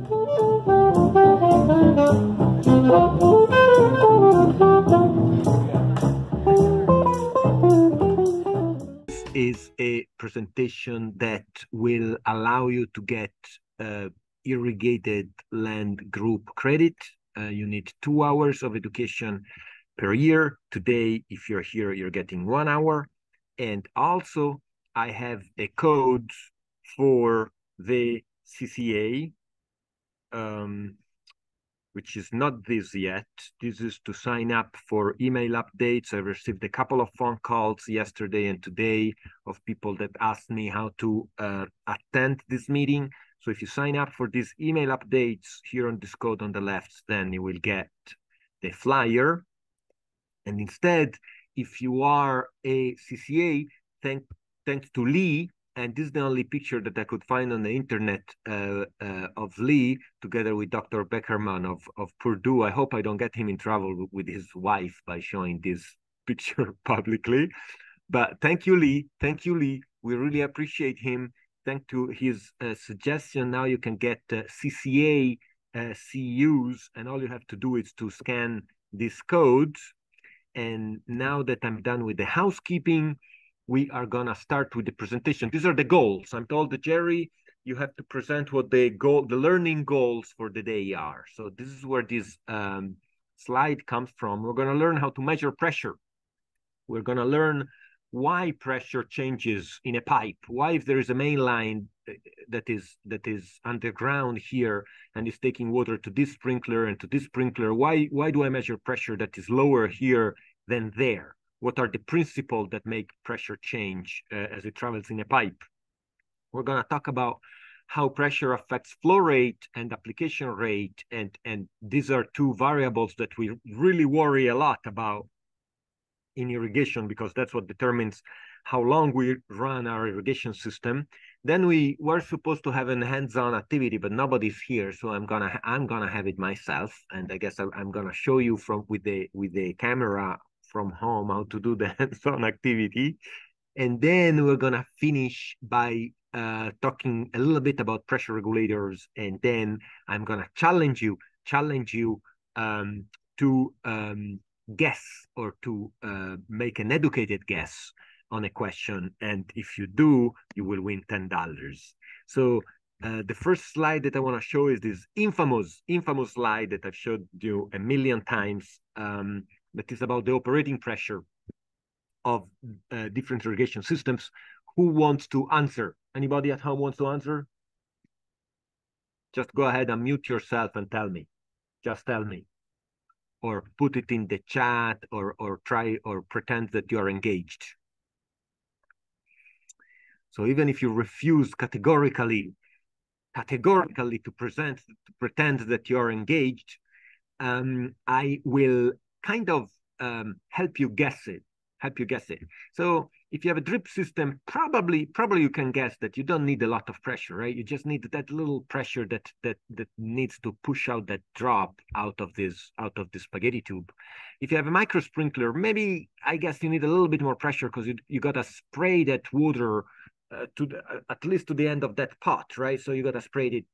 This is a presentation that will allow you to get uh, irrigated land group credit. Uh, you need two hours of education per year. Today, if you're here, you're getting one hour. And also, I have a code for the CCA, um, which is not this yet. This is to sign up for email updates. I received a couple of phone calls yesterday and today of people that asked me how to uh, attend this meeting. So if you sign up for these email updates here on this code on the left, then you will get the flyer. And instead, if you are a CCA, thank, thanks to Lee, and this is the only picture that I could find on the internet uh, uh, of Lee together with Dr. Beckerman of, of Purdue. I hope I don't get him in trouble with his wife by showing this picture publicly. But thank you, Lee. Thank you, Lee. We really appreciate him. Thank to his uh, suggestion, now you can get CCA uh, CUs, and all you have to do is to scan this code. And now that I'm done with the housekeeping, we are gonna start with the presentation. These are the goals. I'm told that Jerry, you have to present what the goal, the learning goals for the day are. So this is where this um, slide comes from. We're gonna learn how to measure pressure. We're gonna learn why pressure changes in a pipe. Why if there is a main line that is that is underground here and is taking water to this sprinkler and to this sprinkler, why why do I measure pressure that is lower here than there? What are the principles that make pressure change uh, as it travels in a pipe. We're going to talk about how pressure affects flow rate and application rate. And, and these are two variables that we really worry a lot about in irrigation because that's what determines how long we run our irrigation system. Then we were supposed to have a hands-on activity, but nobody's here, so I'm gonna I'm gonna have it myself, and I guess I, I'm gonna show you from with the with the camera from home how to do the hands-on activity. And then we're gonna finish by uh, talking a little bit about pressure regulators, and then I'm gonna challenge you, challenge you um, to um, guess or to uh, make an educated guess on a question. And if you do, you will win ten dollars. So uh, the first slide that I want to show is this infamous, infamous slide that I've showed you a million times. Um, that is about the operating pressure of uh, different irrigation systems. Who wants to answer? Anybody at home wants to answer? Just go ahead and mute yourself and tell me. Just tell me. Or put it in the chat or, or try or pretend that you are engaged. So even if you refuse categorically, categorically to present, to pretend that you're engaged, um, I will kind of um, help you guess it help you guess it. So if you have a drip system probably probably you can guess that you don't need a lot of pressure right? You just need that little pressure that that that needs to push out that drop out of this out of the spaghetti tube. If you have a micro sprinkler maybe i guess you need a little bit more pressure because you, you got to spray that water uh, to the, uh, at least to the end of that pot right? So you got to spray it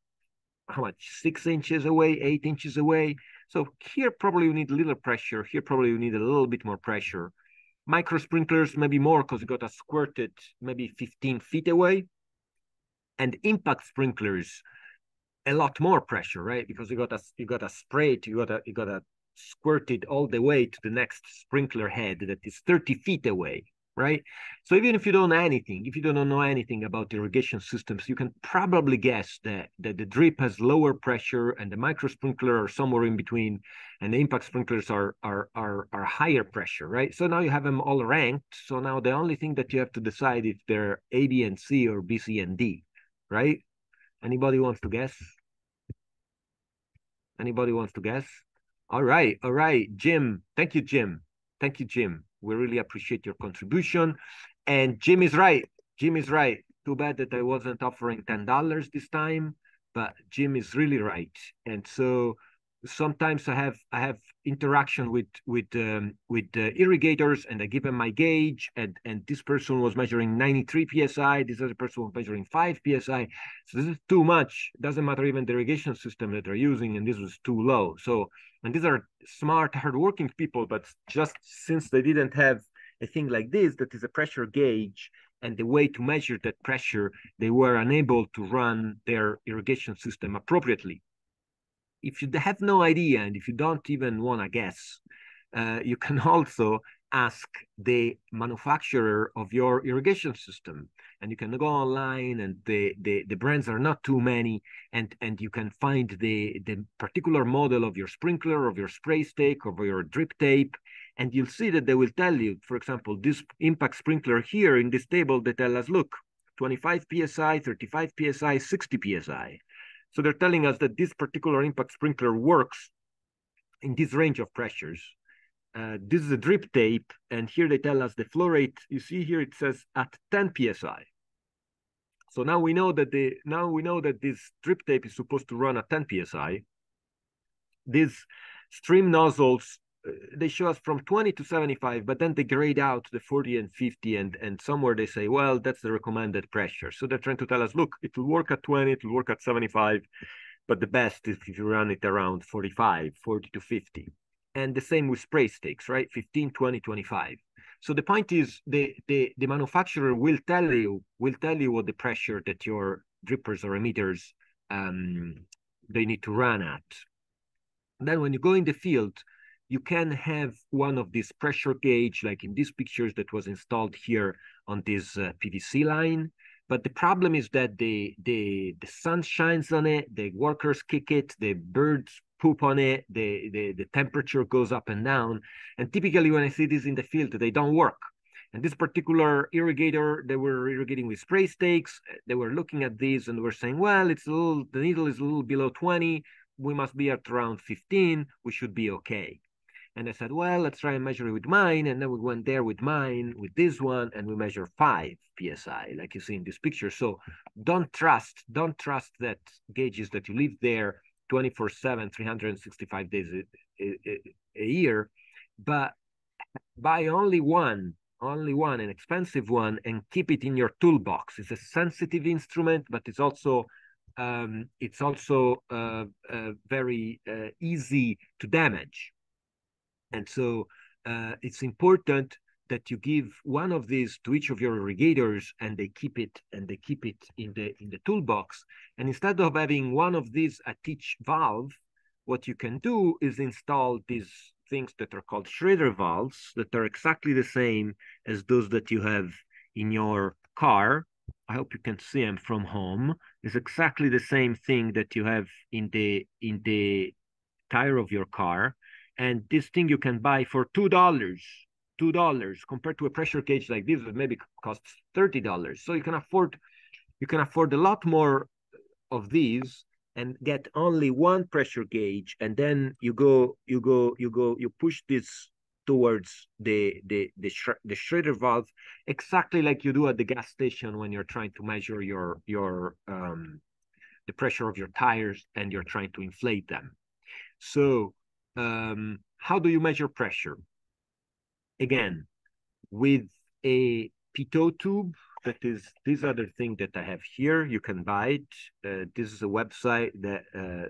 how much? Six inches away eight inches away so here probably you need a little pressure. Here probably you need a little bit more pressure. Micro sprinklers maybe more because you got a squirted maybe 15 feet away. And impact sprinklers, a lot more pressure, right? Because you got a you got a spray you got a you got a squirted all the way to the next sprinkler head that is 30 feet away right? So even if you don't know anything, if you don't know anything about irrigation systems, you can probably guess that, that the drip has lower pressure and the micro sprinkler are somewhere in between, and the impact sprinklers are are are are higher pressure, right? So now you have them all ranked. So now the only thing that you have to decide if they're A, B, and C or B, C, and D, right? Anybody wants to guess? Anybody wants to guess? All right, all right, Jim. Thank you, Jim. Thank you, Jim. We really appreciate your contribution. And Jim is right. Jim is right. Too bad that I wasn't offering $10 this time, but Jim is really right. And so sometimes I have I have interaction with with um, with uh, irrigators, and I give them my gauge, and and this person was measuring 93 psi, this other person was measuring 5 psi. So this is too much. It doesn't matter even the irrigation system that they're using, and this was too low. So and these are smart, hardworking people, but just since they didn't have a thing like this, that is a pressure gauge, and the way to measure that pressure, they were unable to run their irrigation system appropriately if you have no idea and if you don't even want to guess, uh, you can also ask the manufacturer of your irrigation system and you can go online and the, the, the brands are not too many and, and you can find the, the particular model of your sprinkler, of your spray stake, of your drip tape, and you'll see that they will tell you, for example, this impact sprinkler here in this table, they tell us, look, 25 PSI, 35 PSI, 60 PSI. So they're telling us that this particular impact sprinkler works in this range of pressures. Uh, this is a drip tape, and here they tell us the flow rate. You see here it says at 10 psi. So now we know that the now we know that this drip tape is supposed to run at 10 psi. These stream nozzles they show us from 20 to 75, but then they grade out the 40 and 50, and and somewhere they say, well, that's the recommended pressure. So they're trying to tell us, look, it will work at 20, it will work at 75, but the best is if you run it around 45, 40 to 50. And the same with spray stakes right? 15, 20, 25. So the point is the, the, the manufacturer will tell you, will tell you what the pressure that your drippers or emitters um, they need to run at. then when you go in the field, you can have one of these pressure gauge, like in these pictures that was installed here on this uh, PVC line. But the problem is that the, the, the sun shines on it, the workers kick it, the birds poop on it, the, the, the temperature goes up and down. And typically when I see this in the field, they don't work. And this particular irrigator, they were irrigating with spray stakes. They were looking at these and were saying, well, it's a little, the needle is a little below 20. We must be at around 15. We should be okay. And I said, well, let's try and measure it with mine. And then we went there with mine, with this one, and we measure five PSI, like you see in this picture. So don't trust, don't trust that gauges that you leave there 24 7, 365 days a, a, a year, but buy only one, only one, an expensive one, and keep it in your toolbox. It's a sensitive instrument, but it's also um, it's also uh, uh, very uh, easy to damage. And so uh, it's important that you give one of these to each of your irrigators and they keep it and they keep it in the in the toolbox. And instead of having one of these at each valve, what you can do is install these things that are called Schrader valves that are exactly the same as those that you have in your car. I hope you can see them from home. It's exactly the same thing that you have in the in the tire of your car and this thing you can buy for two dollars two dollars compared to a pressure gauge like this that maybe costs thirty dollars. So you can afford you can afford a lot more of these and get only one pressure gauge and then you go you go you go you push this towards the the the, sh- the Schrader valve exactly like you do at the gas station when you're trying to measure your your um the pressure of your tires and you're trying to inflate them. So um, how do you measure pressure? Again, with a pitot tube, that is this other thing that I have here. You can buy it. Uh, this is a website that uh,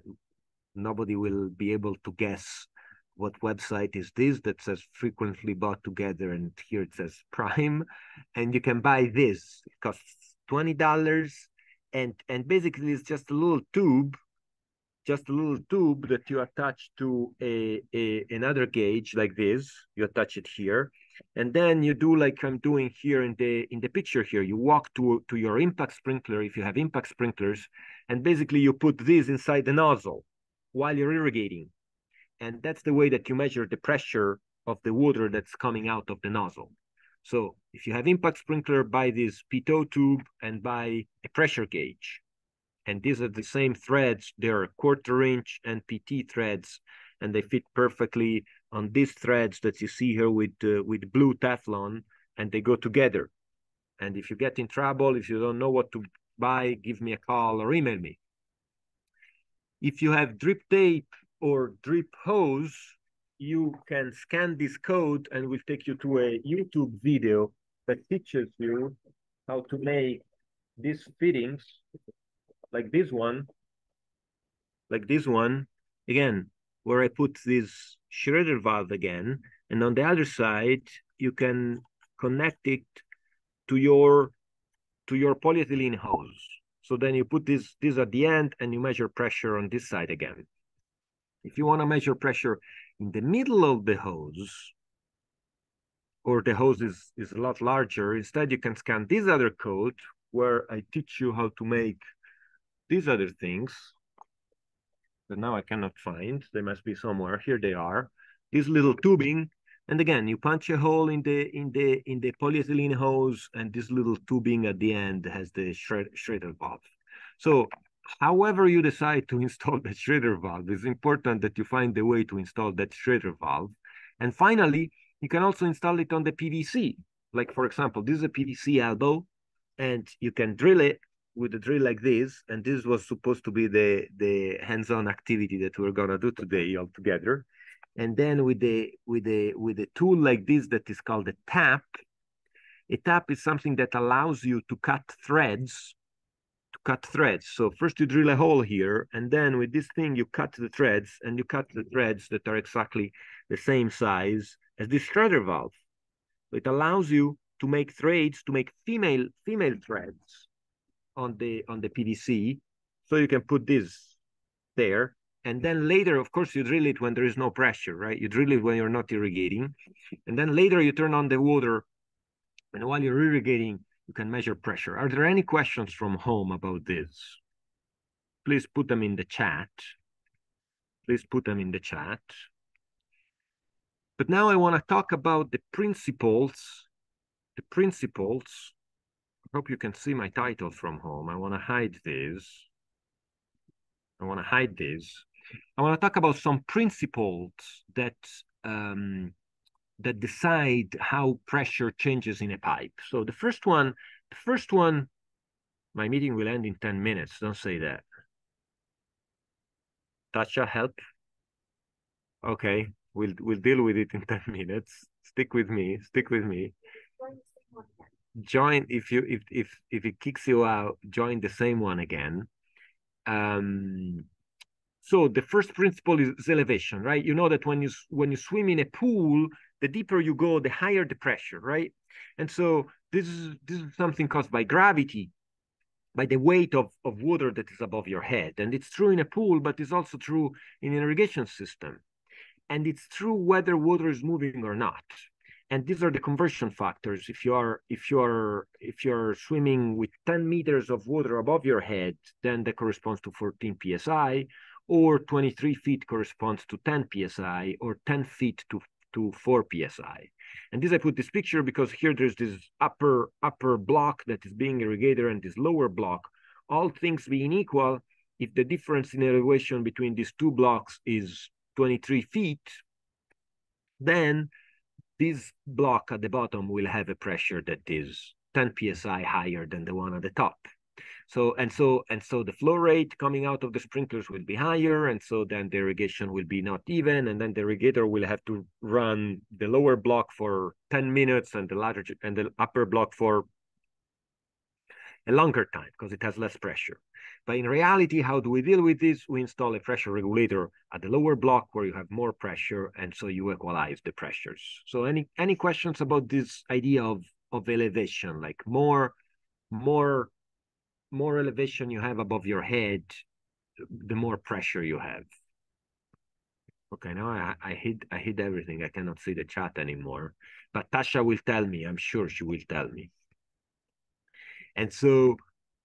nobody will be able to guess what website is this that says frequently bought together and here it says prime and you can buy this it costs $20 and and basically it's just a little tube just a little tube that you attach to a, a another gauge like this. You attach it here, and then you do like I'm doing here in the in the picture here. You walk to to your impact sprinkler if you have impact sprinklers, and basically you put this inside the nozzle while you're irrigating, and that's the way that you measure the pressure of the water that's coming out of the nozzle. So if you have impact sprinkler, buy this pitot tube and buy a pressure gauge and these are the same threads. They're quarter inch NPT threads, and they fit perfectly on these threads that you see here with uh, with blue Teflon, and they go together. And if you get in trouble, if you don't know what to buy, give me a call or email me. If you have drip tape or drip hose, you can scan this code and we'll take you to a YouTube video that teaches you how to make these fittings like this one, like this one, again, where I put this Schroeder valve again, and on the other side, you can connect it to your to your polyethylene hose. So then you put this this at the end and you measure pressure on this side again. If you want to measure pressure in the middle of the hose, or the hose is, is a lot larger, instead you can scan this other code where I teach you how to make these other things that now I cannot find. They must be somewhere. Here they are. This little tubing and again, you punch a hole in the in the in the polyethylene hose, and this little tubing at the end has the shred, Schroeder valve. So, however you decide to install that Schroeder valve, it's important that you find the way to install that Schroeder valve. And finally, you can also install it on the PVC. Like for example, this is a PVC elbow, and you can drill it with a drill like this. And this was supposed to be the the hands-on activity that we're gonna do today all together. And then with the with the with a tool like this that is called a tap a tap is something that allows you to cut threads to cut threads. So first you drill a hole here and then with this thing you cut the threads and you cut the threads that are exactly the same size as this Schroeder valve. It allows you to make threads to make female female threads on the on the pvc so you can put this there and then later, of course, you drill it when there is no pressure, right? You drill it when you're not irrigating. And then later you turn on the water. And while you're irrigating, you can measure pressure. Are there any questions from home about this? Please put them in the chat. Please put them in the chat. But now I want to talk about the principles. The principles. Hope you can see my title from home. I want to hide this. I want to hide this. I want to talk about some principles that um, that decide how pressure changes in a pipe. So the first one, the first one, my meeting will end in 10 minutes. Don't say that. Tasha, help. Okay, we'll we'll deal with it in 10 minutes. Stick with me. Stick with me. Join if you if if if it kicks you out, join the same one again. Um so the first principle is elevation, right? You know that when you when you swim in a pool, the deeper you go, the higher the pressure, right? And so this is this is something caused by gravity, by the weight of, of water that is above your head. And it's true in a pool, but it's also true in an irrigation system. And it's true whether water is moving or not. And these are the conversion factors. If you are if you are if you're swimming with 10 meters of water above your head, then that corresponds to 14 psi or 23 feet corresponds to 10 psi, or 10 feet to, to 4 psi. And this I put this picture because here there's this upper upper block that is being irrigated and this lower block. All things being equal, if the difference in elevation between these two blocks is 23 feet, then this block at the bottom will have a pressure that is 10 psi higher than the one at the top. So and so and so the flow rate coming out of the sprinklers will be higher, and so then the irrigation will be not even, and then the irrigator will have to run the lower block for 10 minutes and the larger and the upper block for a longer time because it has less pressure. But in reality, how do we deal with this? We install a pressure regulator at the lower block where you have more pressure, and so you equalize the pressures. So any any questions about this idea of of elevation, like more more more elevation you have above your head, the more pressure you have. Okay, now I, I hid I hid everything. I cannot see the chat anymore. But Tasha will tell me. I'm sure she will tell me. And so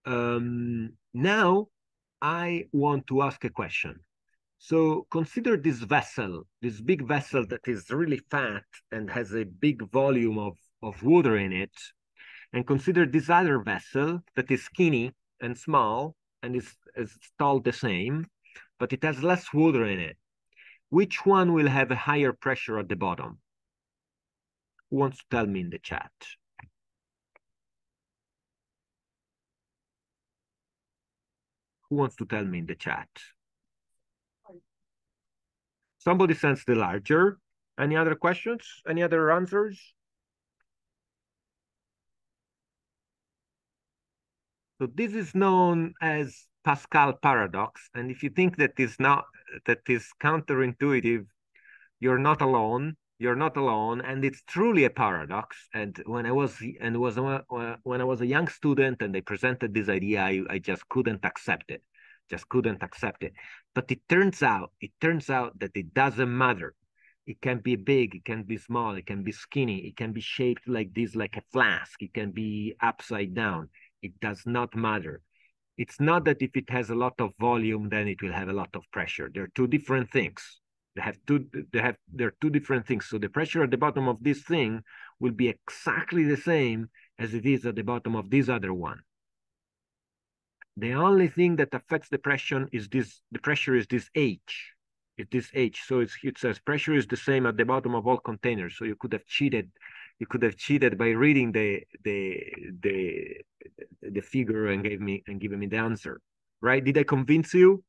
um, now I want to ask a question. So consider this vessel, this big vessel that is really fat and has a big volume of, of water in it and consider this other vessel that is skinny and small and is, is stalled the same, but it has less water in it. Which one will have a higher pressure at the bottom? Who wants to tell me in the chat? Who wants to tell me in the chat? Somebody sends the larger. Any other questions? Any other answers? So this is known as Pascal paradox. And if you think that is not that is counterintuitive, you're not alone. You're not alone, and it's truly a paradox. And when I was and was uh, uh, when I was a young student, and they presented this idea, I, I just couldn't accept it, just couldn't accept it. But it turns out, it turns out that it doesn't matter. It can be big, it can be small, it can be skinny, it can be shaped like this, like a flask. It can be upside down it does not matter. It's not that if it has a lot of volume, then it will have a lot of pressure. They're two different things. They have two. They have. They're two different things. So the pressure at the bottom of this thing will be exactly the same as it is at the bottom of this other one. The only thing that affects the pressure is this. The pressure is this H. It's this H. So it's, it says pressure is the same at the bottom of all containers. So you could have cheated you could have cheated by reading the the the the figure and gave me and given me the answer right did i convince you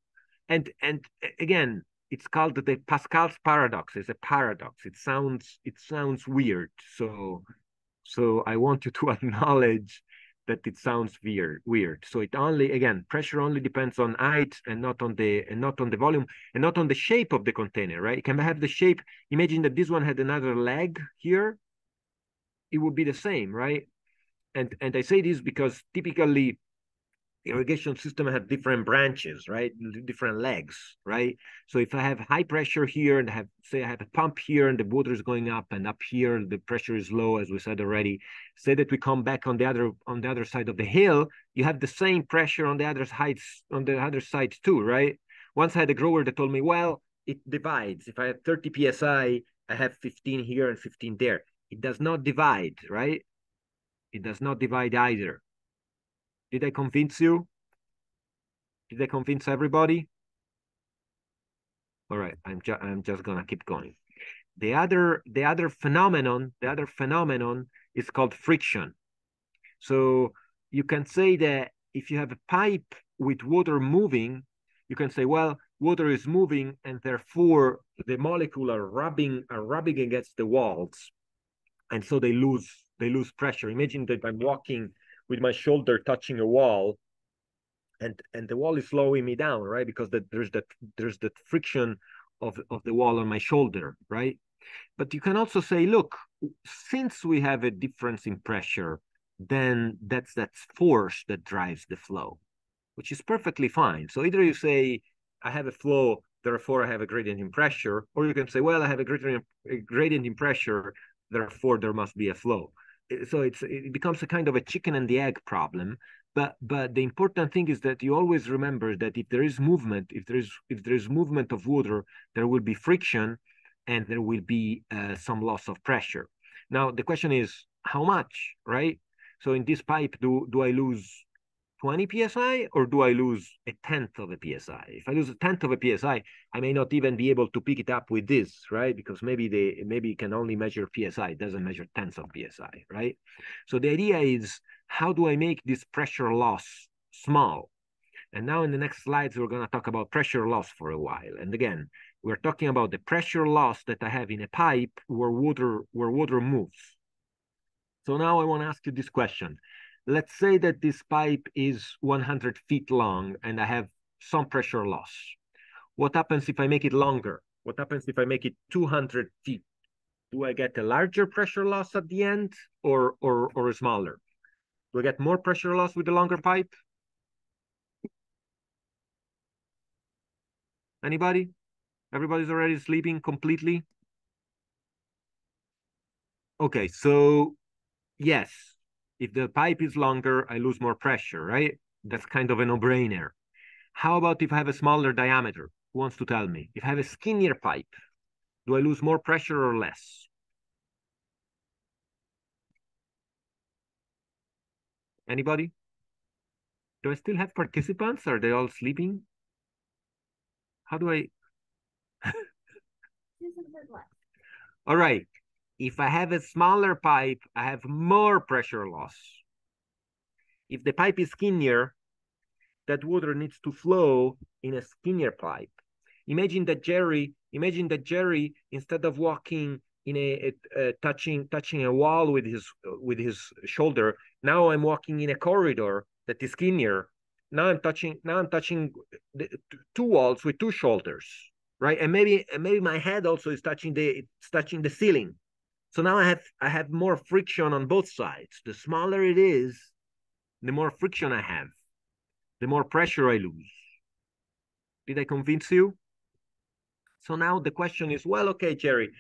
and and again it's called the pascal's paradox. It's a paradox. It sounds it sounds weird. So so i want you to acknowledge that it sounds weird weird. So it only again pressure only depends on height and not on the and not on the volume and not on the shape of the container right? It can have the shape imagine that this one had another leg here. It would be the same, right? And and I say this because typically irrigation system have different branches, right? Different legs, right? So if I have high pressure here and have say I have a pump here and the water is going up and up here the pressure is low, as we said already. Say that we come back on the other on the other side of the hill, you have the same pressure on the other sides on the other side too, right? Once I had a grower that told me, well, it divides. If I have 30 psi, I have 15 here and 15 there. It does not divide, right? It does not divide either. Did I convince you? Did I convince everybody? All right, I'm just I'm just gonna keep going. The other the other phenomenon, the other phenomenon is called friction. So you can say that if you have a pipe with water moving, you can say, well, water is moving and therefore the molecule are rubbing are rubbing against the walls and so they lose they lose pressure. Imagine that I'm walking with my shoulder touching a wall, and and the wall is slowing me down, right? Because that there's that there's that friction of of the wall on my shoulder, right? But you can also say, look, since we have a difference in pressure, then that's that force that drives the flow, which is perfectly fine. So either you say, I have a flow, therefore I have a gradient in pressure, or you can say, well, I have a gradient, a gradient in pressure, therefore there must be a flow so it's it becomes a kind of a chicken and the egg problem. But but the important thing is that you always remember that if there is movement if there is if there is movement of water there will be friction and there will be uh, some loss of pressure. Now the question is how much right? So in this pipe do do i lose 20 psi or do I lose a tenth of a psi? If I lose a tenth of a psi, I may not even be able to pick it up with this, right? Because maybe they maybe it can only measure psi, it doesn't measure tenths of psi, right? So the idea is how do I make this pressure loss small? And now in the next slides, we're going to talk about pressure loss for a while. And again, we're talking about the pressure loss that I have in a pipe where water where water moves. So now I want to ask you this question let's say that this pipe is 100 feet long and I have some pressure loss. What happens if I make it longer? What happens if I make it 200 feet? Do I get a larger pressure loss at the end or, or, or a smaller? Do I get more pressure loss with the longer pipe? Anybody? Everybody's already sleeping completely? Okay, so yes, if the pipe is longer, I lose more pressure, right? That's kind of a no-brainer. How about if I have a smaller diameter? Who wants to tell me? If I have a skinnier pipe, do I lose more pressure or less? Anybody? Do I still have participants? Are they all sleeping? How do I? all right. If I have a smaller pipe, I have more pressure loss. If the pipe is skinnier, that water needs to flow in a skinnier pipe. Imagine that Jerry Imagine that Jerry, instead of walking in a, a, a touching touching a wall with his with his shoulder, now I'm walking in a corridor that is skinnier. Now I'm touching now I'm touching the, two walls with two shoulders, right? And maybe maybe my head also is touching the it's touching the ceiling. So now I have I have more friction on both sides. The smaller it is, the more friction I have, the more pressure I lose. Did I convince you? So now the question is, well, okay, Jerry,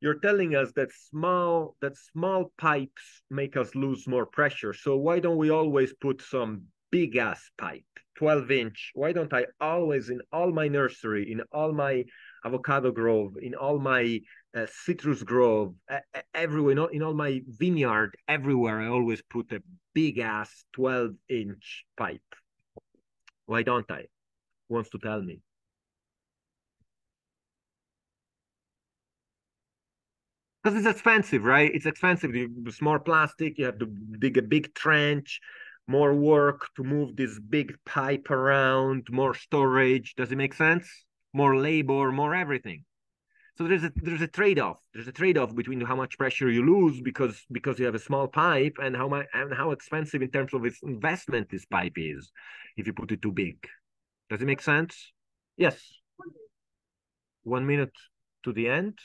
you're telling us that small that small pipes make us lose more pressure. So why don't we always put some big ass pipe, 12 inch? Why don't I always in all my nursery, in all my avocado grove, in all my uh, citrus grove, uh, everywhere, in all, in all my vineyard, everywhere, I always put a big ass 12 inch pipe. Why don't I? Who wants to tell me? because it's expensive, right? It's expensive. It's more plastic. You have to dig a big trench, more work to move this big pipe around, more storage. Does it make sense? More labor, more everything. So there's a there's a trade-off. There's a trade-off between how much pressure you lose because because you have a small pipe and how much and how expensive in terms of its investment this pipe is if you put it too big. Does it make sense? Yes. One minute to the end.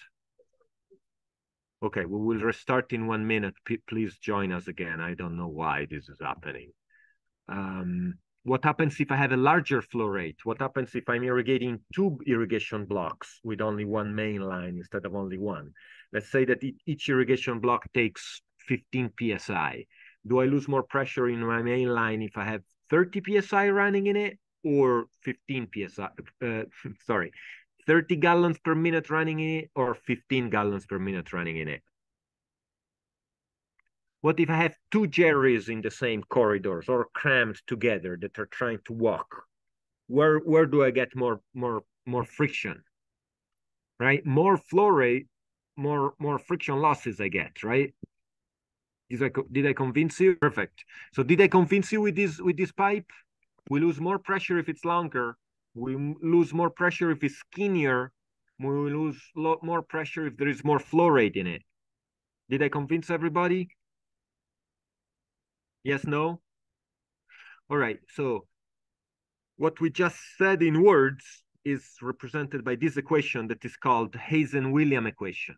Okay, we will restart in one minute. P please join us again. I don't know why this is happening. Um, what happens if I have a larger flow rate? What happens if I'm irrigating two irrigation blocks with only one main line instead of only one? Let's say that each irrigation block takes 15 psi. Do I lose more pressure in my main line if I have 30 psi running in it or 15 psi? Uh, sorry, 30 gallons per minute running in it or 15 gallons per minute running in it? What if I have two Jerrys in the same corridors or crammed together that are trying to walk? Where where do I get more more more friction? Right? More flow rate, more more friction losses I get, right? Did I did I convince you? Perfect. So did I convince you with this with this pipe? We lose more pressure if it's longer we lose more pressure if it's skinnier. We lose a lot more pressure if there is more flow rate in it. Did I convince everybody? Yes, no? All right, so what we just said in words is represented by this equation that is called Hazen-Williams equation.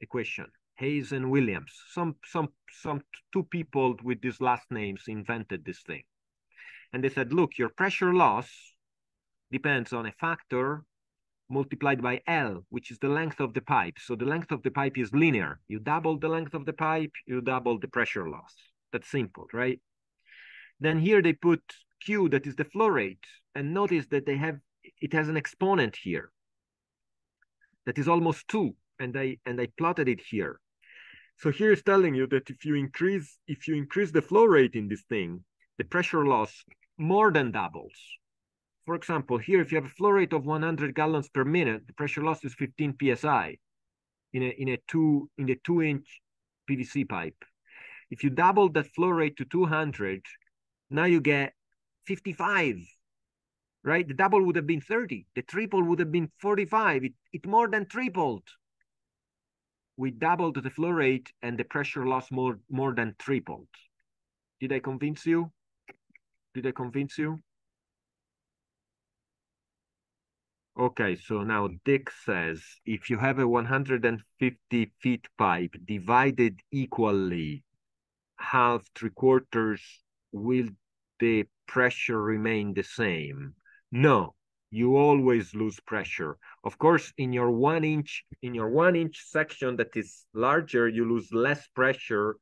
Equation, Hazen-Williams. Some, some, some two people with these last names invented this thing. And they said, look, your pressure loss depends on a factor multiplied by L, which is the length of the pipe. So the length of the pipe is linear. You double the length of the pipe, you double the pressure loss. That's simple, right? Then here they put Q, that is the flow rate. And notice that they have, it has an exponent here. That is almost two. And I, and I plotted it here. So here is telling you that if you increase, if you increase the flow rate in this thing, the pressure loss more than doubles for example, here, if you have a flow rate of 100 gallons per minute, the pressure loss is 15 psi in a in a two in a two inch PVC pipe. If you double that flow rate to 200, now you get 55. Right, the double would have been 30. The triple would have been 45. It it more than tripled. We doubled the flow rate and the pressure loss more more than tripled. Did I convince you? Did I convince you? Okay, so now Dick says, if you have a 150 feet pipe divided equally, half, three quarters, will the pressure remain the same? No, you always lose pressure. Of course, in your one inch, in your one inch section that is larger, you lose less pressure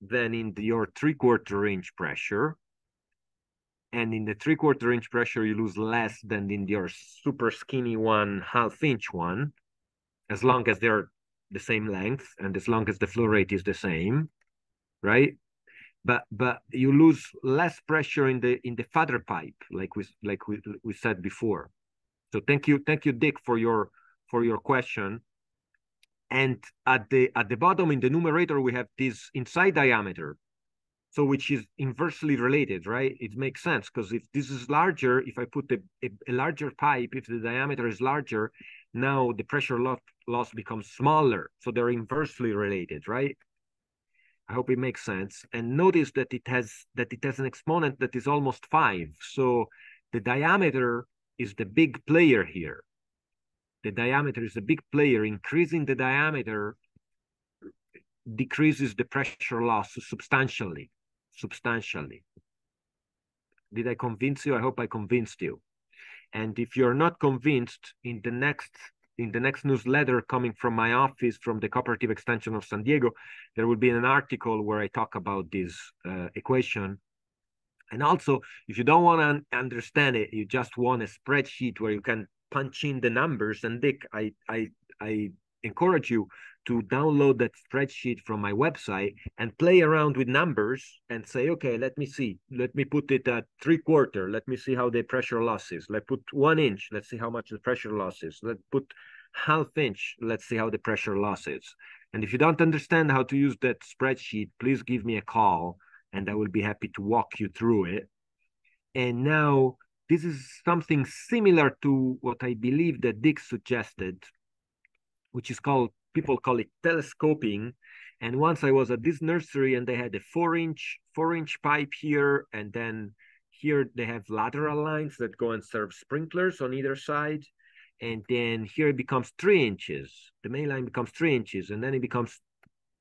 than in the, your three quarter inch pressure and in the three quarter inch pressure you lose less than in your super skinny one half inch one as long as they're the same length and as long as the flow rate is the same right but but you lose less pressure in the in the fatter pipe like we like we, we said before so thank you thank you dick for your for your question and at the at the bottom in the numerator we have this inside diameter so which is inversely related, right? It makes sense because if this is larger, if I put a, a, a, larger pipe, if the diameter is larger, now the pressure loss, loss becomes smaller. So they're inversely related, right? I hope it makes sense. And notice that it has that it has an exponent that is almost five. So the diameter is the big player here. The diameter is a big player. Increasing the diameter decreases the pressure loss substantially. Substantially. Did I convince you? I hope I convinced you. And if you're not convinced, in the next in the next newsletter coming from my office from the cooperative extension of San Diego, there will be an article where I talk about this uh, equation. And also, if you don't want to understand it, you just want a spreadsheet where you can punch in the numbers. And Dick, I I I encourage you to download that spreadsheet from my website and play around with numbers and say, okay, let me see. Let me put it at three quarter. Let me see how the pressure loss is. Let's put one inch. Let's see how much the pressure loss is. Let's put half inch. Let's see how the pressure loss is. And if you don't understand how to use that spreadsheet, please give me a call and I will be happy to walk you through it. And now this is something similar to what I believe that Dick suggested, which is called people call it telescoping. And once I was at this nursery and they had a four inch, four inch pipe here. And then here they have lateral lines that go and serve sprinklers on either side. And then here it becomes three inches. The main line becomes three inches and then it becomes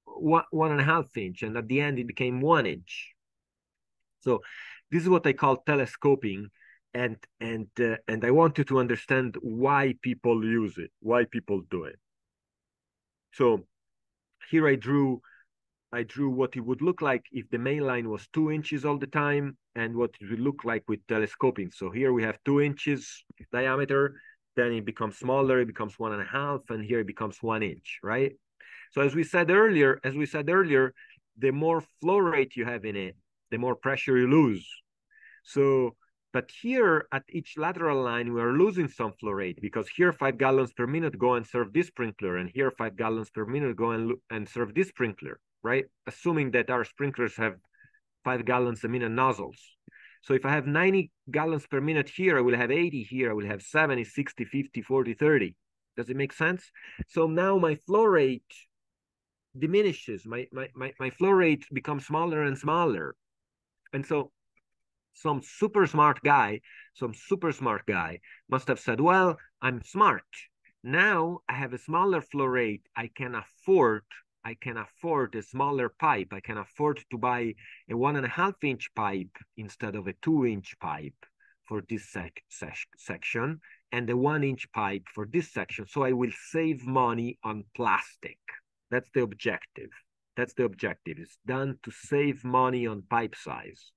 one, one and a half inch. And at the end it became one inch. So this is what I call telescoping and and uh, and I want you to understand why people use it, why people do it. So here I drew I drew what it would look like if the main line was two inches all the time and what it would look like with telescoping. So here we have two inches diameter, then it becomes smaller, it becomes one and a half, and here it becomes one inch, right? So as we said earlier, as we said earlier, the more flow rate you have in it, the more pressure you lose. So but here at each lateral line, we are losing some flow rate because here five gallons per minute go and serve this sprinkler, and here five gallons per minute go and, and serve this sprinkler, right? Assuming that our sprinklers have five gallons a minute nozzles. So if I have 90 gallons per minute here, I will have 80 here, I will have 70, 60, 50, 40, 30. Does it make sense? So now my flow rate diminishes, my, my, my, my flow rate becomes smaller and smaller. And so some super smart guy, some super smart guy must have said, well, I'm smart. Now I have a smaller flow rate. I can afford, I can afford a smaller pipe. I can afford to buy a one and a half inch pipe instead of a two inch pipe for this sec sec section and a one inch pipe for this section. So I will save money on plastic. That's the objective. That's the objective. It's done to save money on pipe size.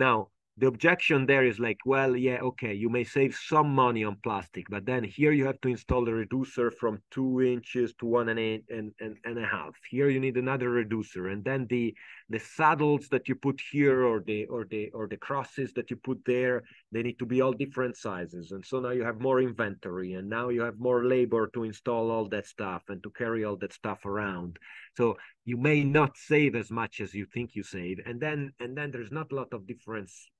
Now, the objection there is like, well, yeah, okay, you may save some money on plastic, but then here you have to install the reducer from two inches to one and, eight and, and, and a half. Here you need another reducer, and then the the saddles that you put here or the or the or the crosses that you put there, they need to be all different sizes. And so now you have more inventory, and now you have more labor to install all that stuff and to carry all that stuff around. So you may not save as much as you think you save, and then and then there's not a lot of difference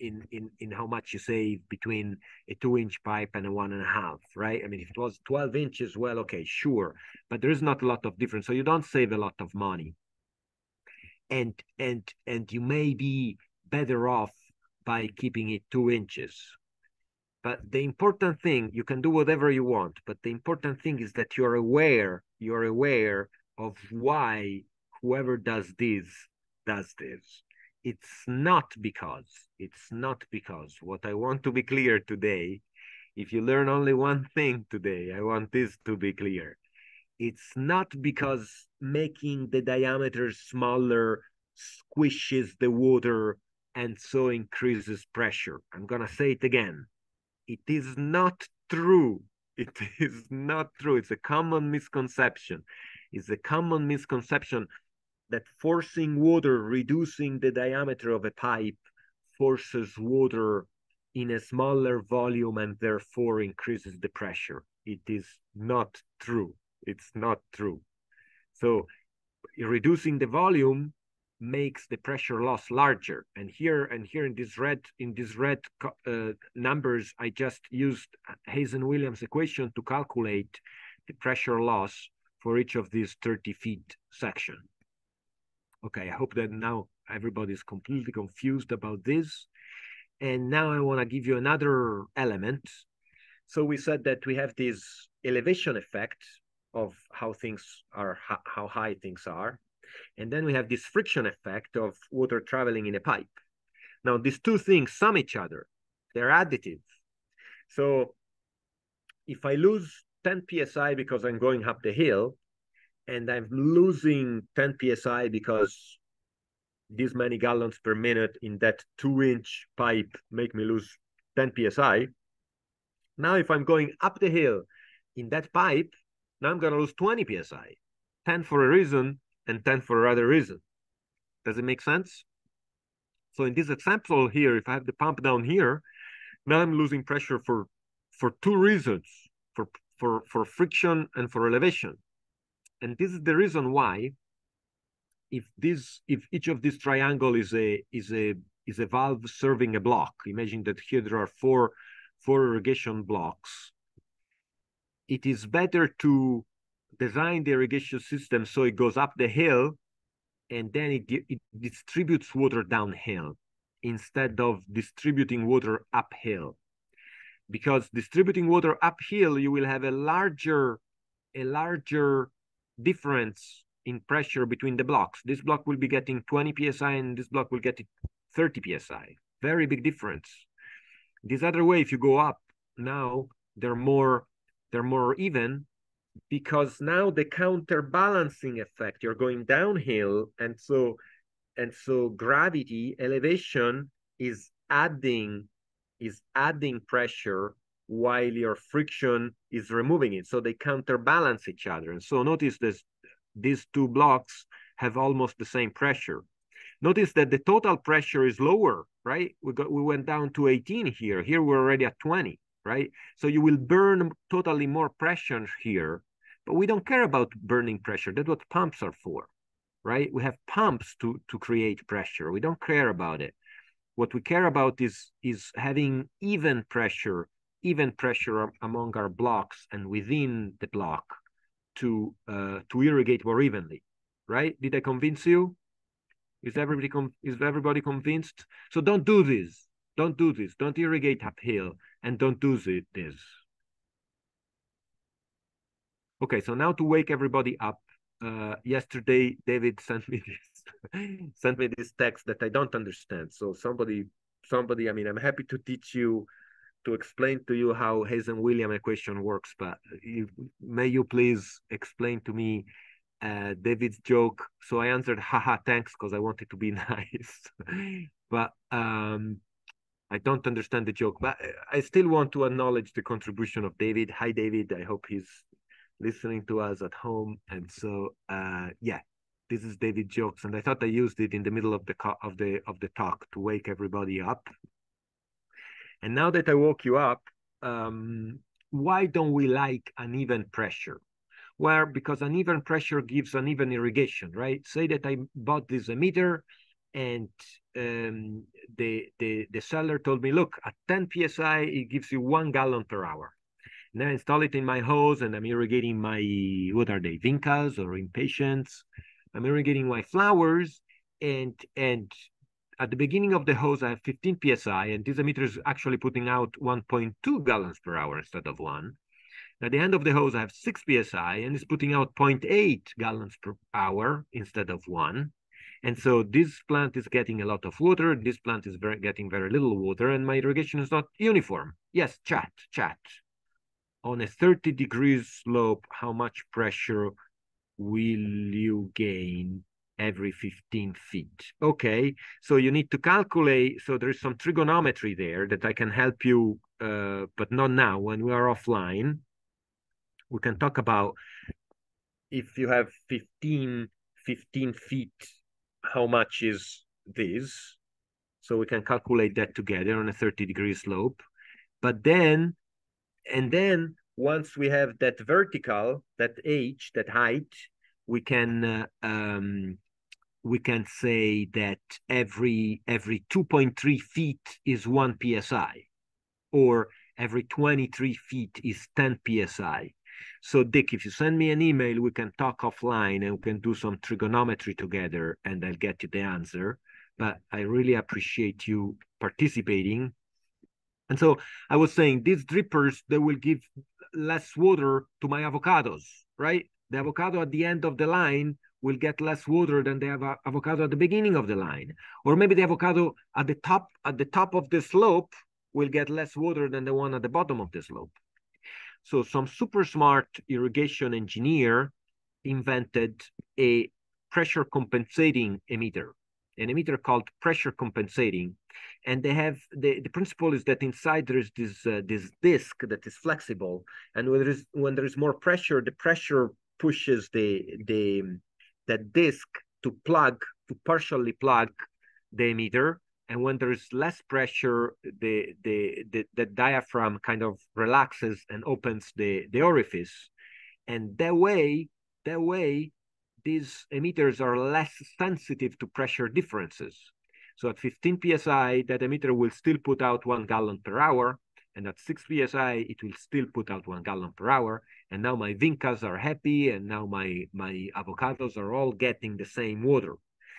in in in how much you save between a two inch pipe and a one and a half right? I mean if it was 12 inches well okay sure. But there is not a lot of difference. So you don't save a lot of money and and and you may be better off by keeping it two inches. But the important thing you can do whatever you want but the important thing is that you're aware you're aware of why whoever does this does this. It's not because it's not because. What i want to be clear today if you learn only one thing today i want this to be clear it's not because making the diameter smaller squishes the water and so increases pressure. I'm going to say it again. It is not true. It is not true. It's a common misconception. It's a common misconception that forcing water, reducing the diameter of a pipe, forces water in a smaller volume and therefore increases the pressure. It is not true. It's not true. So reducing the volume makes the pressure loss larger. And here and here in this red in these red uh, numbers, I just used Hazen-Williams equation to calculate the pressure loss for each of these 30 feet section. Okay, I hope that now everybody's completely confused about this. And now I want to give you another element. So we said that we have this elevation effect of how things are, how high things are. And then we have this friction effect of water traveling in a pipe. Now, these two things sum each other. They're additive. So if I lose 10 psi because I'm going up the hill, and I'm losing 10 psi because this many gallons per minute in that two inch pipe make me lose 10 psi. Now, if I'm going up the hill in that pipe, now I'm going to lose 20 psi, 10 for a reason and 10 for another reason. Does it make sense? So in this example here, if I have the pump down here, now I'm losing pressure for for two reasons, for for for friction and for elevation. And this is the reason why if this if each of this triangle is a is a is a valve serving a block, imagine that here there are four four irrigation blocks. It is better to design the irrigation system so it goes up the hill and then it, it distributes water downhill instead of distributing water uphill. Because distributing water uphill you will have a larger a larger difference in pressure between the blocks. This block will be getting 20 psi and this block will get 30 psi very big difference. This other way if you go up now they're more they're more even because now the counterbalancing effect you're going downhill and so and so gravity elevation is adding is adding pressure while your friction is removing it. So they counterbalance each other. And so notice this these two blocks have almost the same pressure. Notice that the total pressure is lower right? We got we went down to 18 here. Here we're already at 20 right so you will burn totally more pressure here but we don't care about burning pressure. That's what pumps are for, right? We have pumps to, to create pressure. We don't care about it. What we care about is, is having even pressure, even pressure among our blocks and within the block to uh, to irrigate more evenly, right? Did I convince you? Is everybody is everybody convinced? So don't do this. Don't do this. Don't irrigate uphill and don't do this. Okay, so now to wake everybody up. Uh, yesterday, David sent me this sent me this text that I don't understand. So somebody, somebody, I mean, I'm happy to teach you to explain to you how Hazen William equation works, but may you please explain to me uh, David's joke. So I answered, haha, thanks, because I wanted to be nice. but um, I don't understand the joke, but I still want to acknowledge the contribution of David. Hi, David. I hope he's listening to us at home. And so, uh, yeah, this is David jokes, and I thought I used it in the middle of the of the of the talk to wake everybody up. And now that I woke you up, um, why don't we like uneven pressure? Well, because uneven pressure gives uneven irrigation, right? Say that I bought this emitter and um, the, the, the seller told me, look, at 10 PSI, it gives you one gallon per hour. Then I install it in my hose and I'm irrigating my, what are they, vincas or impatiens. I'm irrigating my flowers and, and at the beginning of the hose, I have 15 PSI and this emitter is actually putting out 1.2 gallons per hour instead of one. At the end of the hose, I have 6 PSI and it's putting out 0.8 gallons per hour instead of one. And so this plant is getting a lot of water. This plant is very, getting very little water and my irrigation is not uniform. Yes, chat, chat on a 30 degrees slope, how much pressure will you gain every 15 feet? Okay, so you need to calculate. So there's some trigonometry there that I can help you, uh, but not now. When we are offline, we can talk about if you have 15, 15 feet, how much is this? So we can calculate that together on a 30 degree slope. But then and then once we have that vertical, that h, that height, we can uh, um, we can say that every every 2.3 feet is one psi, or every 23 feet is 10 psi. So Dick, if you send me an email, we can talk offline and we can do some trigonometry together and I'll get you the answer. But I really appreciate you participating. And so I was saying these drippers, they will give less water to my avocados, right? The avocado at the end of the line will get less water than the avocado at the beginning of the line. Or maybe the avocado at the top at the top of the slope will get less water than the one at the bottom of the slope. So some super smart irrigation engineer invented a pressure compensating emitter, an emitter called pressure compensating. And they have the, the principle is that inside there is this uh, this disc that is flexible, and when there is when there is more pressure, the pressure pushes the the that disc to plug to partially plug the emitter, and when there's less pressure, the, the, the, the diaphragm kind of relaxes and opens the, the orifice. And that way, that way, these emitters are less sensitive to pressure differences. So at 15 psi, that emitter will still put out one gallon per hour. And at 6 psi, it will still put out one gallon per hour. And now my vincas are happy, and now my, my avocados are all getting the same water.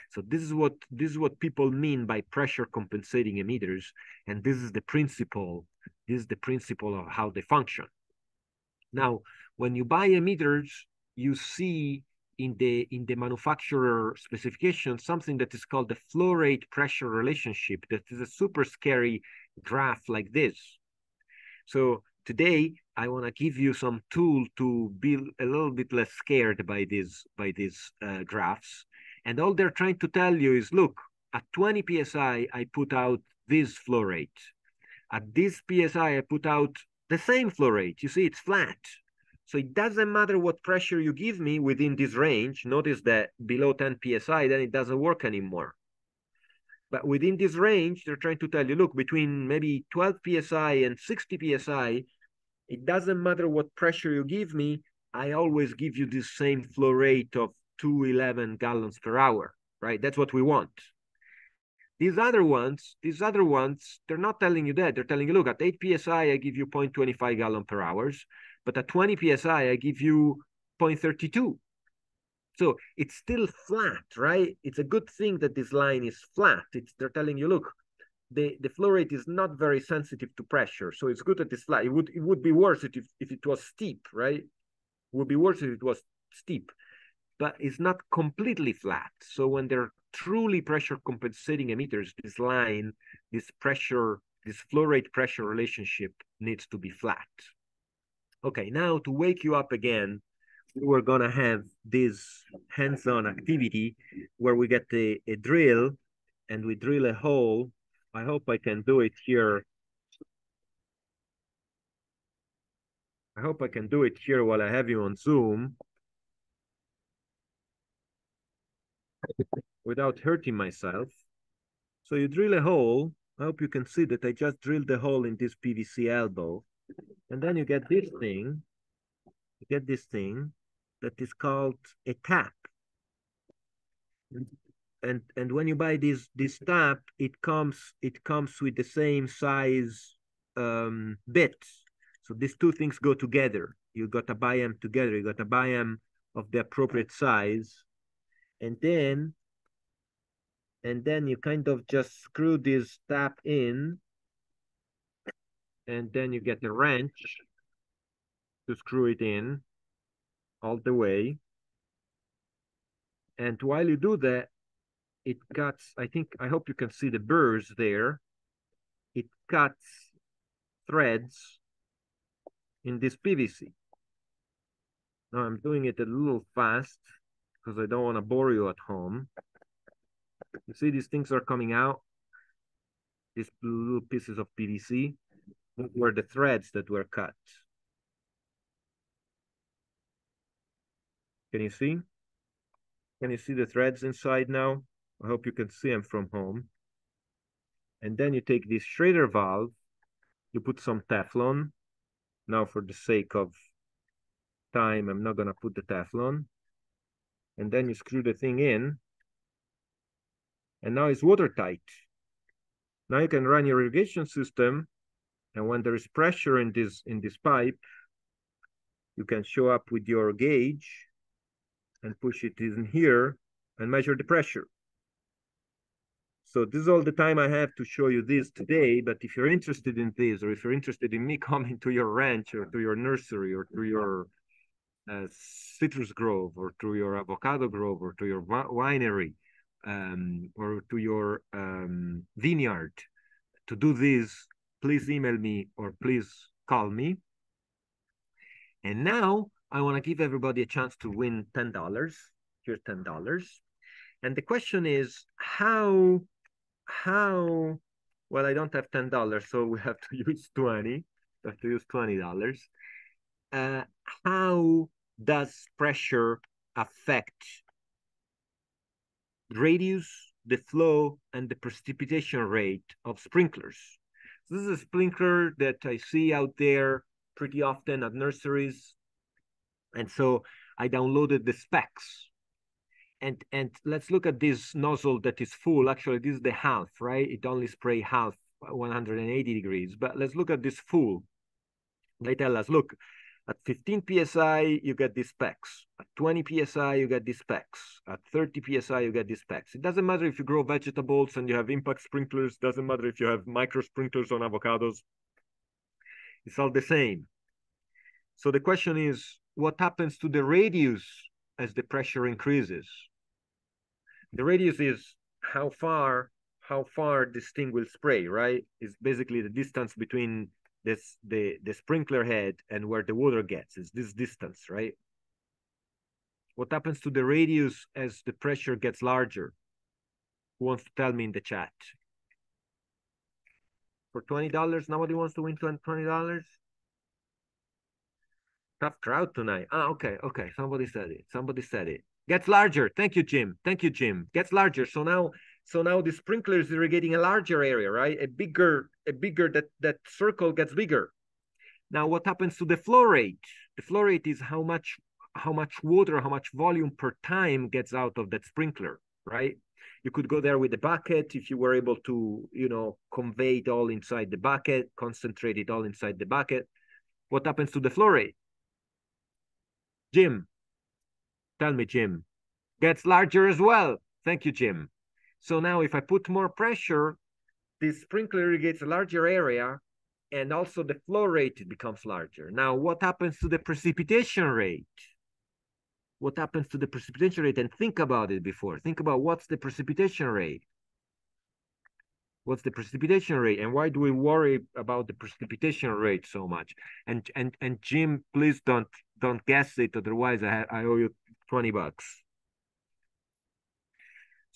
So this is what this is what people mean by pressure compensating emitters, and this is the principle. This is the principle of how they function. Now, when you buy emitters, you see in the in the manufacturer specification something that is called the flow rate pressure relationship. That is a super scary graph like this. So today I want to give you some tool to be a little bit less scared by these by these uh, graphs. And all they're trying to tell you is, look, at 20 PSI, I put out this flow rate. At this PSI, I put out the same flow rate. You see, it's flat. So it doesn't matter what pressure you give me within this range. Notice that below 10 PSI, then it doesn't work anymore. But within this range, they're trying to tell you, look, between maybe 12 PSI and 60 PSI, it doesn't matter what pressure you give me, I always give you the same flow rate of 211 gallons per hour, right? That's what we want. These other ones, these other ones, they're not telling you that. They're telling you, look, at 8 psi, I give you 0.25 gallon per hours, but at 20 psi, I give you 0.32. So it's still flat, right? It's a good thing that this line is flat. It's they're telling you, look, the, the flow rate is not very sensitive to pressure. So it's good that it's flat. It would it would be worse if, if it was steep, right? It would be worse if it was steep but it's not completely flat. So when they're truly pressure compensating emitters, this line, this pressure, this flow rate pressure relationship needs to be flat. Okay, now to wake you up again, we're gonna have this hands-on activity where we get a, a drill and we drill a hole. I hope I can do it here. I hope I can do it here while I have you on Zoom. Without hurting myself. So you drill a hole. I hope you can see that I just drilled a hole in this PVC elbow. And then you get this thing, you get this thing that is called a tap. And and when you buy this this tap, it comes it comes with the same size um, bits. So these two things go together. You got to buy them together. You got to buy them of the appropriate size and then and then you kind of just screw this tap in and then you get a wrench to screw it in all the way. And while you do that it cuts i think i hope you can see the burrs there. It cuts threads in this pvc now i'm doing it a little fast because I don't want to bore you at home. You see these things are coming out? These little pieces of PVC were the threads that were cut. Can you see? Can you see the threads inside now? I hope you can see them from home. And then you take this Schrader valve, you put some Teflon. Now for the sake of time, I'm not gonna put the Teflon and then you screw the thing in and now it's watertight. Now you can run your irrigation system, and when there is pressure in this in this pipe, you can show up with your gauge and push it in here and measure the pressure. So this is all the time I have to show you this today, but if you're interested in this, or if you're interested in me coming to your ranch or to your nursery or to your uh, citrus grove or to your avocado grove or to your winery um, or to your um, vineyard to do this, please email me or please call me. And now I want to give everybody a chance to win $10. Here's $10. And the question is how, how, well, I don't have $10, so we have to use 20, we have to use $20. Uh, how does pressure affect radius, the flow, and the precipitation rate of sprinklers? This is a sprinkler that I see out there pretty often at nurseries. And so I downloaded the specs. And and let's look at this nozzle that is full. Actually, this is the half, right? It only spray half uh, 180 degrees. But let's look at this full. They tell us, look, at 15 psi, you get these specs. At 20 psi, you get these specs. At 30 psi, you get these specs. It doesn't matter if you grow vegetables and you have impact sprinklers. Doesn't matter if you have micro sprinklers on avocados. It's all the same. So the question is, what happens to the radius as the pressure increases? The radius is how far how far this thing will spray, right? It's basically the distance between this the the sprinkler head and where the water gets is this distance right? What happens to the radius as the pressure gets larger? Who wants to tell me in the chat? For $20 nobody wants to win $20 tough crowd tonight. Ah okay okay somebody said it somebody said it. Gets larger. Thank you jim. Thank you jim. Gets larger. So now so now the sprinkler is irrigating a larger area, right? A bigger, a bigger that that circle gets bigger. Now, what happens to the flow rate? The flow rate is how much how much water, how much volume per time gets out of that sprinkler, right? You could go there with the bucket if you were able to, you know, convey it all inside the bucket, concentrate it all inside the bucket. What happens to the flow rate? Jim, tell me, Jim. Gets larger as well. Thank you, Jim. So now if I put more pressure, this sprinkler irrigates a larger area and also the flow rate becomes larger. Now, what happens to the precipitation rate? What happens to the precipitation rate? And think about it before. Think about what's the precipitation rate? What's the precipitation rate? And why do we worry about the precipitation rate so much? And and and Jim, please don't don't guess it, otherwise I I owe you 20 bucks.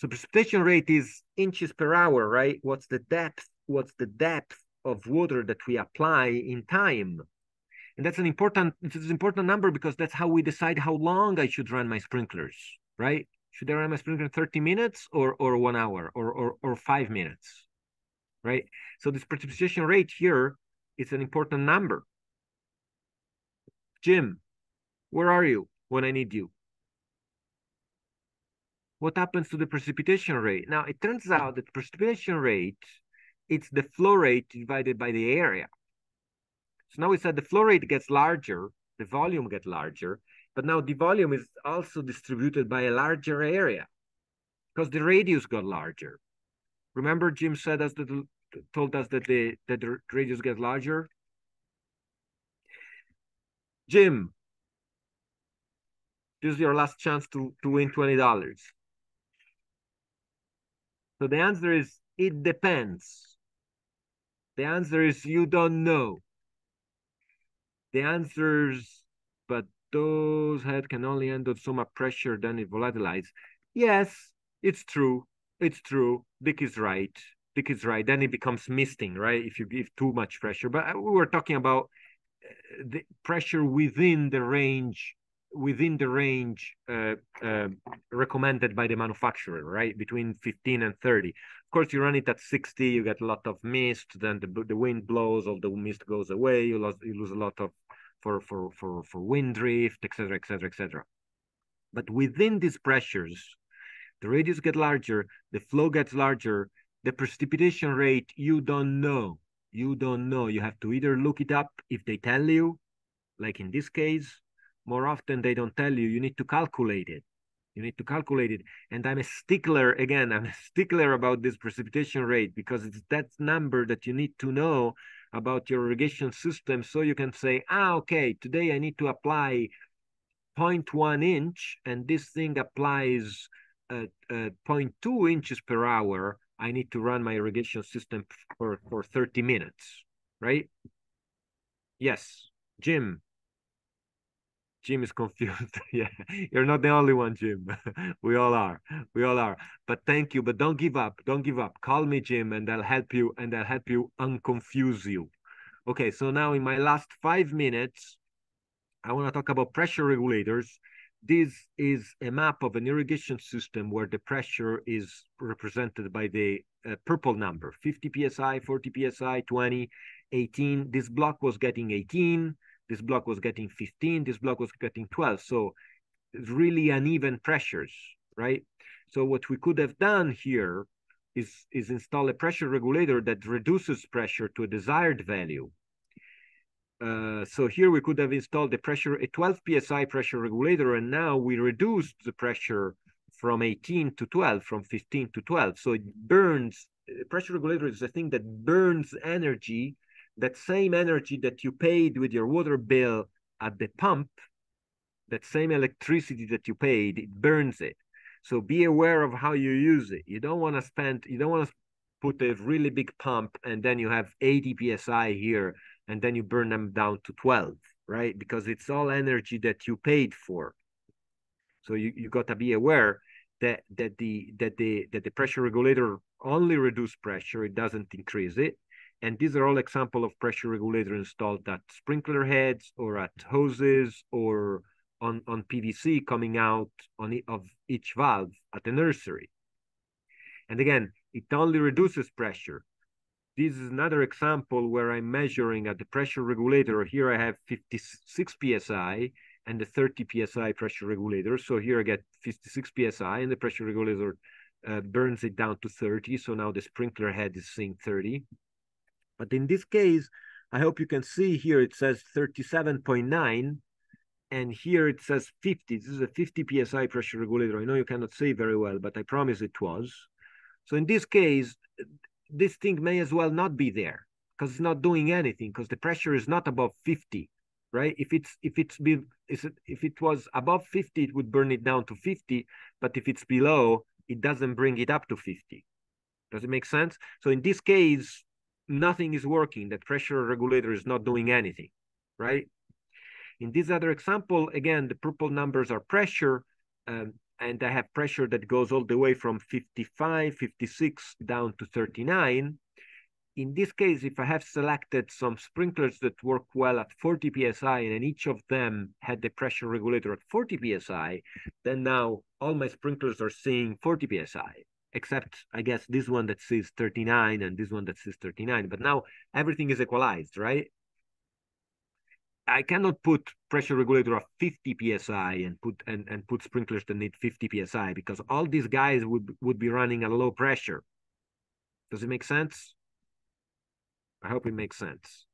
So precipitation rate is inches per hour, right? What's the depth? What's the depth of water that we apply in time? And that's an important, it's an important number because that's how we decide how long I should run my sprinklers, right? Should I run my sprinkler 30 minutes or, or one hour or, or, or five minutes, right? So this precipitation rate here is an important number. Jim, where are you when I need you? What happens to the precipitation rate? Now, it turns out that precipitation rate, it's the flow rate divided by the area. So now we said the flow rate gets larger, the volume gets larger, but now the volume is also distributed by a larger area because the radius got larger. Remember, Jim said us that told us that the that the radius gets larger. Jim, this is your last chance to to win twenty dollars. So the answer is it depends. The answer is you don't know. The answers, but those head can only handle so much pressure, then it volatilizes. Yes, it's true. It's true. Dick is right. Dick is right. Then it becomes misting, right? If you give too much pressure. But uh, we were talking about uh, the pressure within the range within the range uh, uh, recommended by the manufacturer, right? Between 15 and 30. Of course, you run it at 60, you get a lot of mist, then the, the wind blows, all the mist goes away, you lose, you lose a lot of for, for, for, for wind drift, etc., etc., etc. But within these pressures, The radius gets larger, the flow gets larger, the precipitation rate, you don't know. You don't know. You have to either look it up if they tell you, like in this case, more often they don't tell you, you need to calculate it. You need to calculate it. And I'm a stickler, again, I'm a stickler about this precipitation rate because it's that number that you need to know about your irrigation system so you can say, ah, okay, today I need to apply 0.1 inch and this thing applies uh, uh, 0.2 inches per hour. I need to run my irrigation system for, for 30 minutes, right? Yes, Jim. Jim is confused. yeah, you're not the only one, Jim. we all are. We all are. But thank you. But don't give up. Don't give up. Call me, Jim, and I'll help you. And I'll help you unconfuse you. Okay. So now in my last five minutes, I want to talk about pressure regulators. This is a map of an irrigation system where the pressure is represented by the uh, purple number 50 psi, 40 psi, 20, 18. This block was getting 18 this block was getting 15, this block was getting 12. So it's really uneven pressures, right? So what we could have done here is, is install a pressure regulator that reduces pressure to a desired value. Uh, so here we could have installed a pressure, a 12 psi pressure regulator, and now we reduced the pressure from 18 to 12, from 15 to 12. So it burns, pressure regulator is a thing that burns energy that same energy that you paid with your water bill at the pump, that same electricity that you paid, it burns it. So be aware of how you use it. You don't want to spend, you don't want to put a really big pump and then you have 80 psi here and then you burn them down to 12, right? Because it's all energy that you paid for. So you, you got to be aware that that the that the that the pressure regulator only reduce pressure, it doesn't increase it. And these are all example of pressure regulator installed at sprinkler heads or at hoses or on, on PVC coming out on e of each valve at the nursery. And again, it only reduces pressure. This is another example where I'm measuring at the pressure regulator. Here I have 56 PSI and the 30 PSI pressure regulator. So here I get 56 PSI and the pressure regulator uh, burns it down to 30. So now the sprinkler head is seeing 30. But in this case, I hope you can see here it says 37.9 and here it says 50. This is a 50 psi pressure regulator. I know you cannot see very well, but I promise it was. So in this case, this thing may as well not be there because it's not doing anything because the pressure is not above 50, right? If it's if it's be if it was above 50, it would burn it down to 50, but if it's below, it doesn't bring it up to 50. Does it make sense? So in this case, nothing is working. That pressure regulator is not doing anything, right? In this other example, again, the purple numbers are pressure, um, and I have pressure that goes all the way from 55, 56 down to 39. In this case, if I have selected some sprinklers that work well at 40 psi, and each of them had the pressure regulator at 40 psi, then now all my sprinklers are seeing 40 psi except I guess this one that says 39 and this one that says 39. But now everything is equalized, right? I cannot put pressure regulator of 50 psi and put and, and put sprinklers that need 50 psi because all these guys would would be running at low pressure. Does it make sense? I hope it makes sense.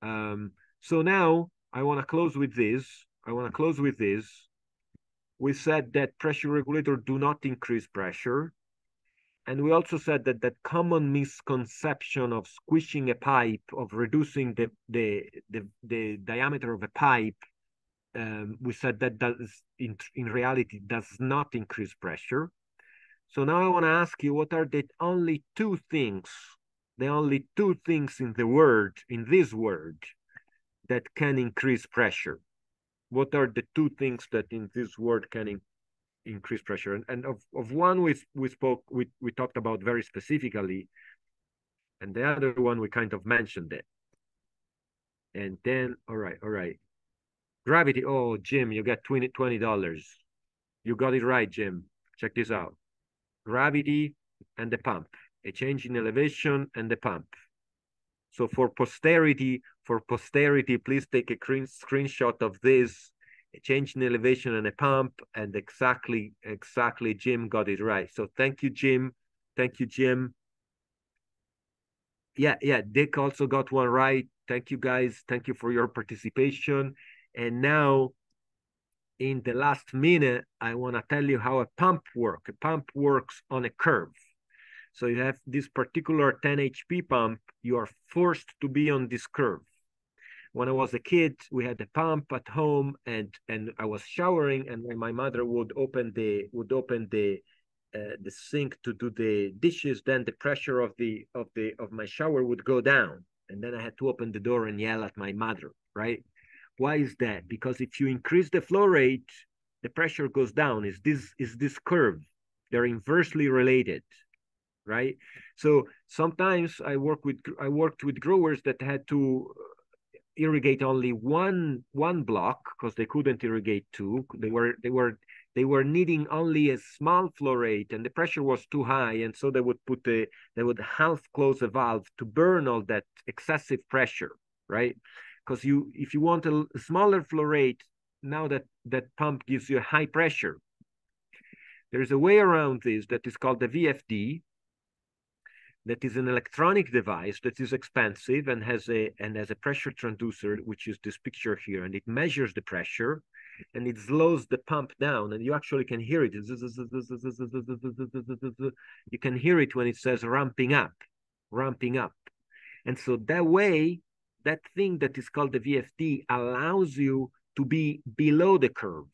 Um, so now I want to close with this. I want to close with this. We said that pressure regulator do not increase pressure. And we also said that that common misconception of squishing a pipe, of reducing the the the, the diameter of a pipe, um, we said that does in in reality does not increase pressure. So now I want to ask you, what are the only two things, the only two things in the world in this world that can increase pressure? What are the two things that in this world can in, increase pressure. And, and of, of one we we spoke we, we talked about very specifically, and the other one we kind of mentioned it. And then all right, all right. Gravity. Oh, Jim, you got 20 dollars. You got it right, Jim. Check this out. Gravity and the pump. A change in elevation and the pump. So for posterity, for posterity, please take a screen screenshot of this change in elevation and a pump, and exactly, exactly, Jim got it right. So thank you, Jim. Thank you, Jim. Yeah, yeah, Dick also got one right. Thank you, guys. Thank you for your participation. And now, in the last minute, I want to tell you how a pump works. A pump works on a curve. So you have this particular 10 HP pump, you are forced to be on this curve. When I was a kid, we had a pump at home and and I was showering and when my mother would open the would open the uh, the sink to do the dishes, then the pressure of the of the of my shower would go down. And then I had to open the door and yell at my mother, right? Why is that? Because if you increase the flow rate, the pressure goes down. Is this is this curve? They're inversely related right? So sometimes I work with I worked with growers that had to irrigate only one one block because they couldn't irrigate two. They were they were they were needing only a small flow rate and the pressure was too high and so they would put the they would half close a valve to burn all that excessive pressure right because you if you want a smaller flow rate now that that pump gives you a high pressure there's a way around this that is called the vfd that is an electronic device that is expensive and has a and has a pressure transducer, which is this picture here, and it measures the pressure and it slows the pump down, and you actually can hear it. You can hear it when it says ramping up, ramping up. And so that way, that thing that is called the VFD allows you to be below the curve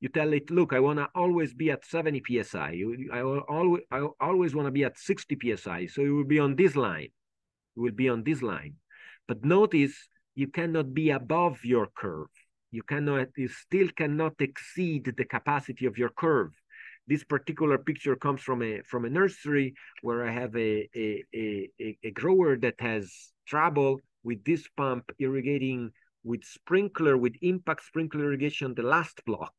you tell it, look, I want to always be at 70 psi. I always, I always want to be at 60 psi. So you will be on this line. You will be on this line. But notice you cannot be above your curve. You cannot, you still cannot exceed the capacity of your curve. This particular picture comes from a from a nursery where I have a a, a, a grower that has trouble with this pump irrigating with sprinkler, with impact sprinkler irrigation, the last block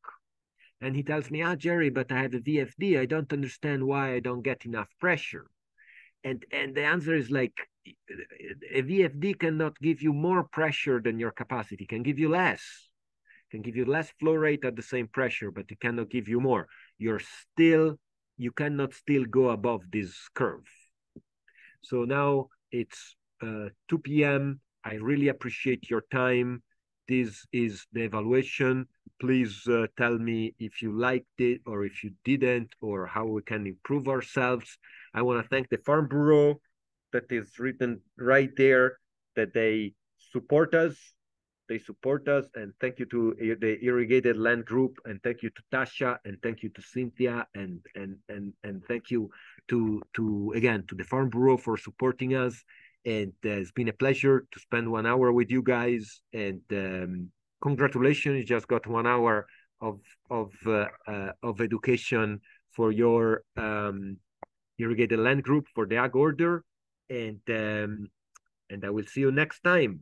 and he tells me, ah, Jerry, but I have a VFD. I don't understand why I don't get enough pressure. And and the answer is like a VFD cannot give you more pressure than your capacity, can give you less, can give you less flow rate at the same pressure, but it cannot give you more. You're still, you cannot still go above this curve. So now it's uh, 2 p.m. I really appreciate your time. This is the evaluation please uh, tell me if you liked it or if you didn't or how we can improve ourselves. I want to thank the Farm Bureau that is written right there that they support us. They support us and thank you to the Irrigated Land Group and thank you to Tasha and thank you to Cynthia and and and and thank you to to again to the Farm Bureau for supporting us. And uh, it's been a pleasure to spend one hour with you guys and um, congratulations, you just got one hour of of uh, uh, of education for your um, irrigated land group for the ag order, and um, and I will see you next time.